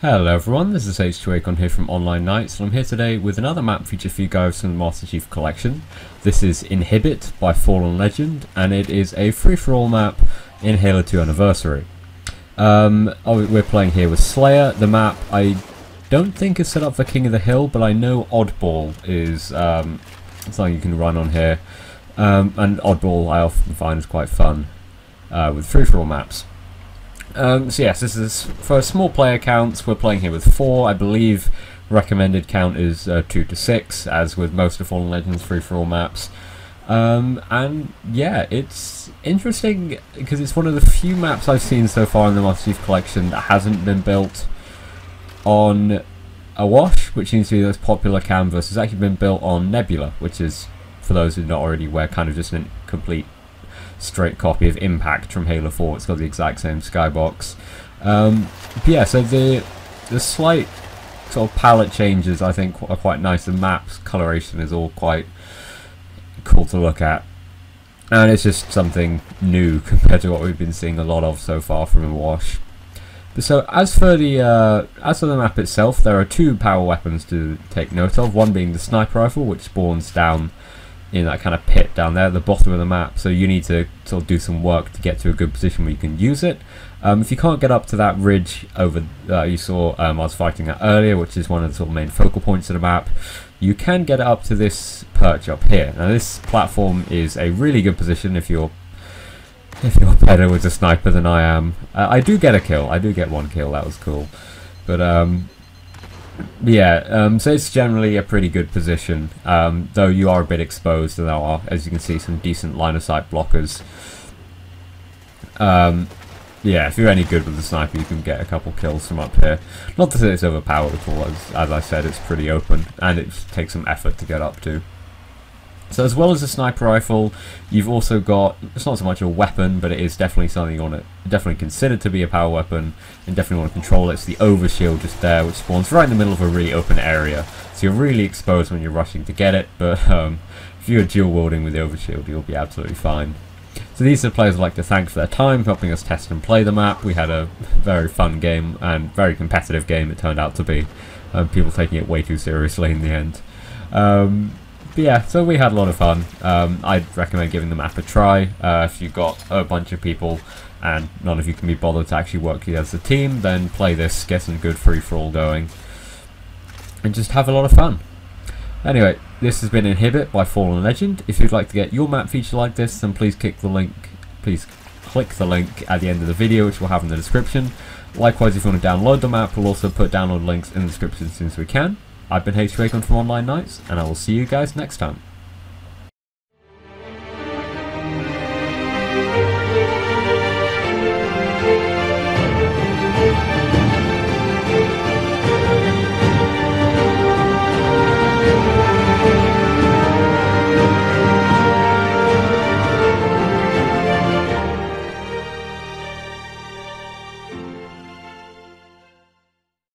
Hello everyone, this is H2AK0N here from Online Knights, and I'm here today with another map feature for you guys from the Master Chief Collection. This is Inhibit by Fallen Legend, and it is a free-for-all map in Halo 2 Anniversary. Um, oh, we're playing here with Slayer. The map I don't think is set up for King of the Hill, but I know Oddball is um, something you can run on here. Um, and Oddball I often find is quite fun uh, with free-for-all maps. Um, so yes, this is for small player counts. We're playing here with four. I believe recommended count is uh, two to six, as with most of Fallen Legends free-for-all maps. Um, and yeah, it's interesting because it's one of the few maps I've seen so far in the Master Chief Collection that hasn't been built on Awash, which seems to be the most popular canvas. It's actually been built on Nebula, which is, for those who are not already aware, kind of just a complete straight copy of Impact from Halo 4. It's got the exact same skybox. Um, yeah, so the the slight sort of palette changes I think are quite nice. The map's coloration is all quite cool to look at. And it's just something new compared to what we've been seeing a lot of so far from Awash. So as for the uh, as for the map itself, there are two power weapons to take note of. One being the sniper rifle, which spawns down in that kind of pit down there at the bottom of the map. So you need to sort of do some work to get to a good position where you can use it. Um, if you can't get up to that ridge over uh, you saw um, I was fighting at earlier, which is one of the sort of main focal points of the map, you can get up to this perch up here. Now this platform is a really good position if you're if you're better with a sniper than I am. Uh, I do get a kill. I do get one kill. That was cool. But um, yeah, um, so it's generally a pretty good position, um, though you are a bit exposed, and there are, as you can see, some decent line of sight blockers. Um, yeah, if you're any good with the sniper, you can get a couple kills from up here. Not to say it's overpowered at all, as, as I said, it's pretty open, and it takes some effort to get up to. So as well as a sniper rifle, you've also got, it's not so much a weapon, but it is definitely something you want to, definitely considered to be a power weapon, and definitely want to control it. It's the overshield just there, which spawns right in the middle of a really open area. So you're really exposed when you're rushing to get it, but um, if you're dual wielding with the overshield, you'll be absolutely fine. So these are the players I'd like to thank for their time, helping us test and play the map. We had a very fun game, and very competitive game it turned out to be. Um, people taking it way too seriously in the end. Um, but yeah, so we had a lot of fun. Um, I'd recommend giving the map a try. Uh, if you've got a bunch of people and none of you can be bothered to actually work as a team, then play this, get some good free-for-all going, and just have a lot of fun. Anyway, this has been Inhibit by Fallen Legend. If you'd like to get your map feature like this, then please click the link. Please click the link at the end of the video, which we'll have in the description. Likewise, if you want to download the map, we'll also put download links in the description as soon as we can. I've been H. Dragon from Online Knights, and I will see you guys next time.